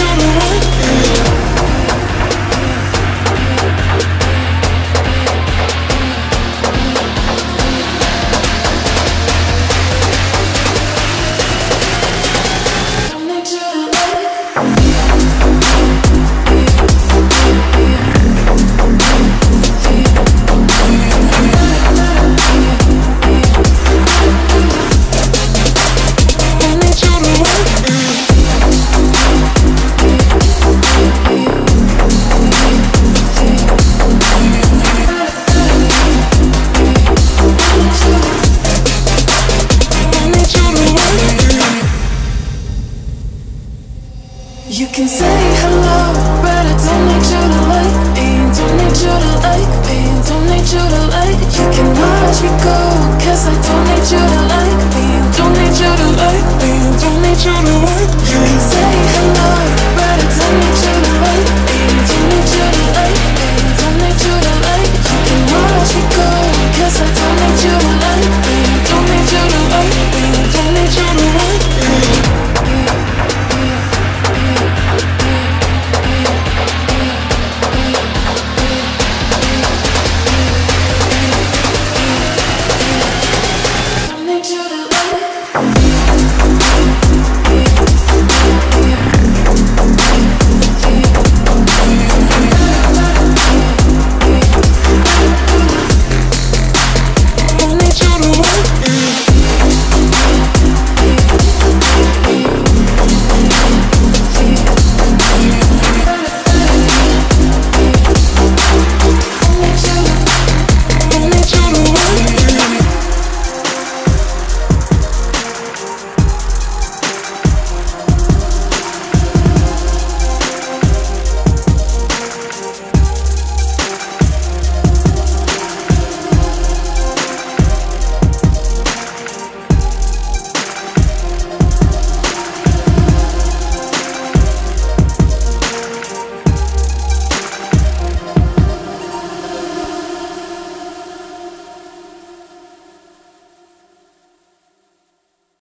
don't need can say hello, but I don't need you to like me. Don't need you to like me. Don't need you to like. You can watch me go, cause I don't need you to like me. Don't need you to like me. Don't need you to like. You can say